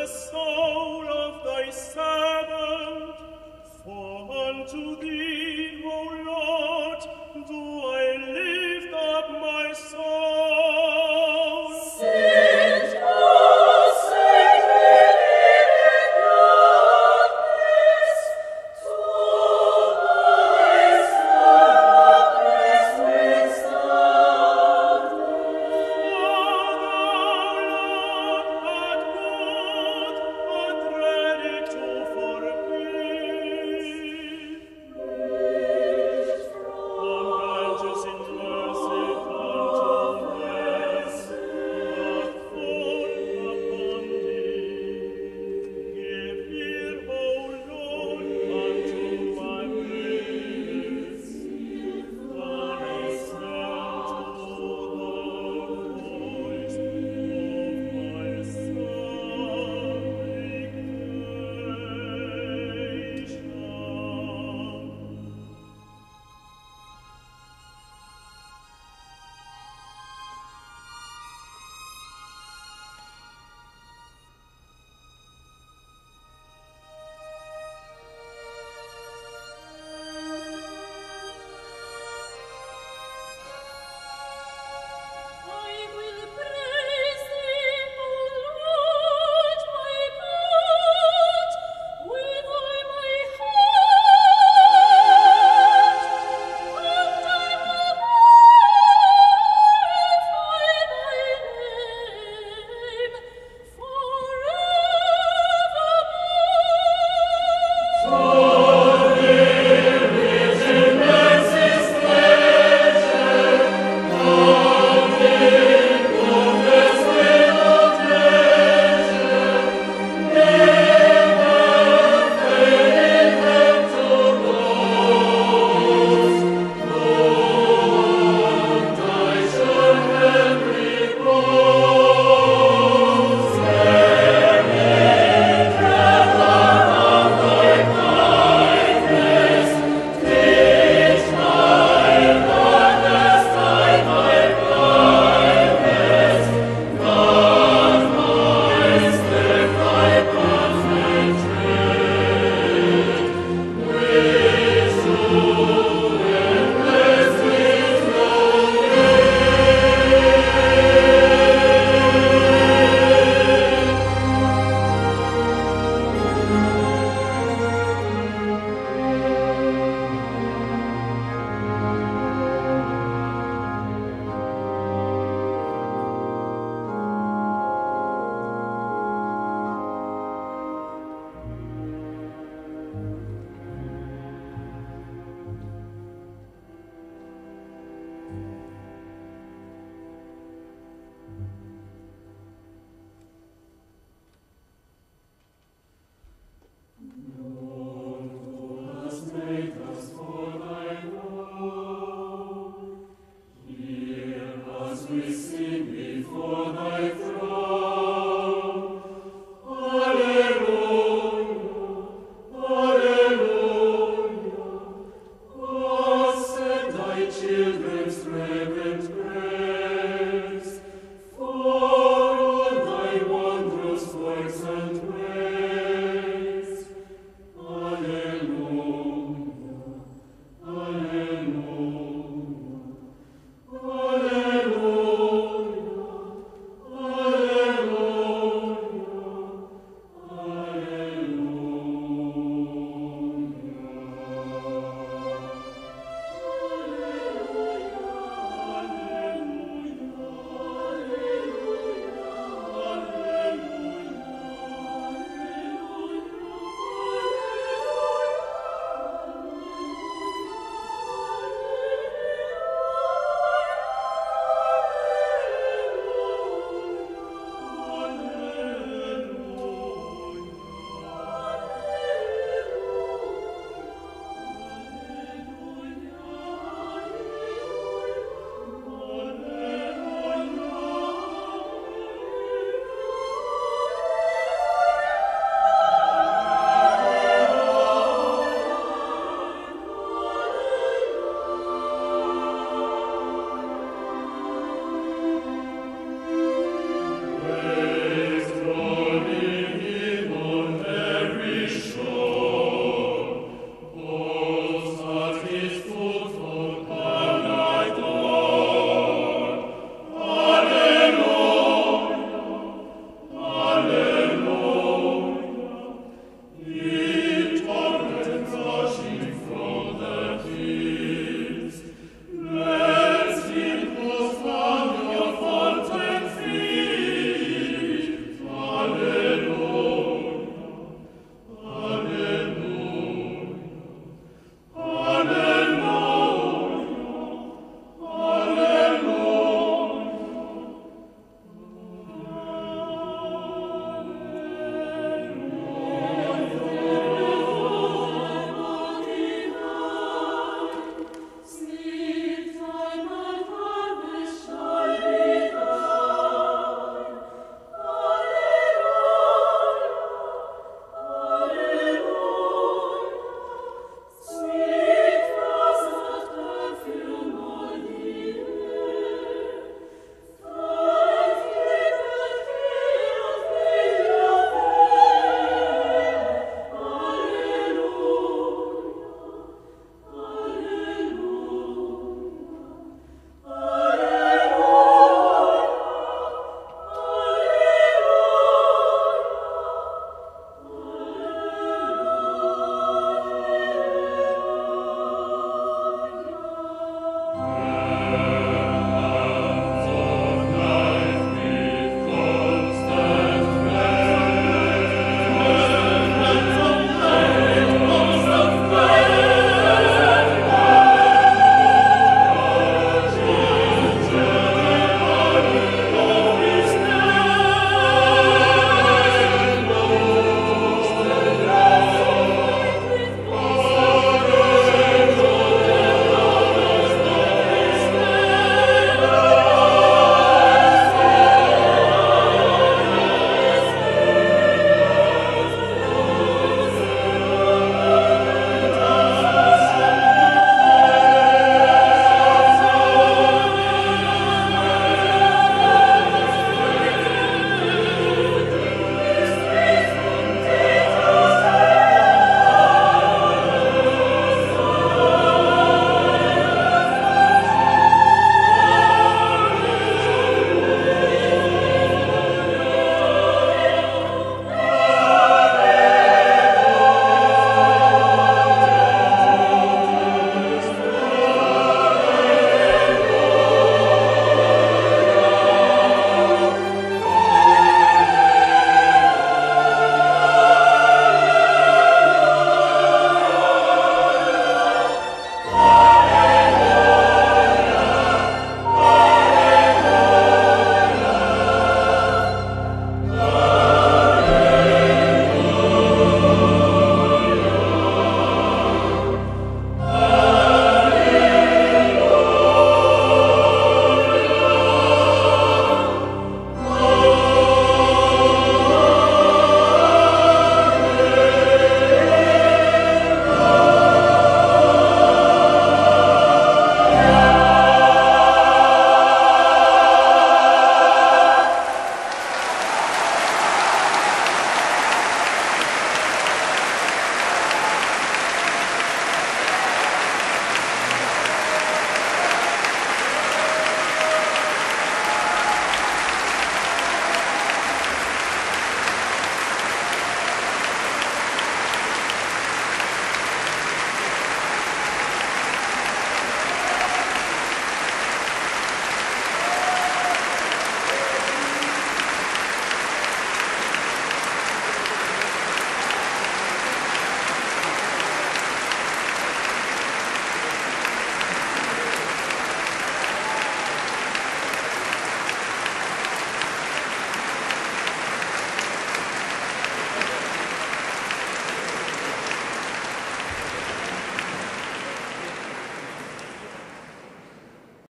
the soul of thy son.